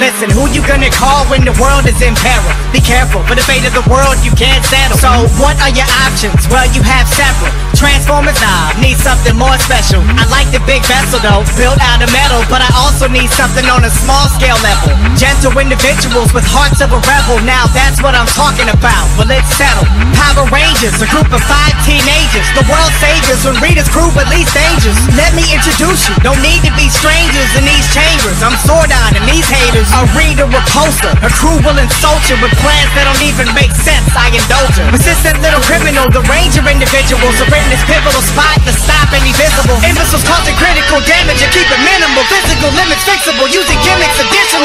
Listen, who you gonna call when the world is in peril? Be careful, for the fate of the world you can't settle. So, what are your options? Well, you have several. Transformers, nah, need something more special. I like the big vessel though, built out of metal, but I also need something on a small scale level. Gentle individuals with hearts of a rebel. Now that's what I'm talking about. Well, let's settle. Power Rangers, a group of five teenagers, the world saviors when Rita's crew release dangers. Let me introduce you. Don't need to be strangers in these chambers. I'm Zordon and these haters are Rita Repulsa. A crew will insult you with plans that don't even make sense. I indulge her. Persistent little criminal, the ranger individuals are in this pivotal spot to stop any visible. Imbeciles causing critical damage and keep it minimal. Physical limits fixable, using gimmicks additional.